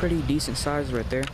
pretty decent size right there.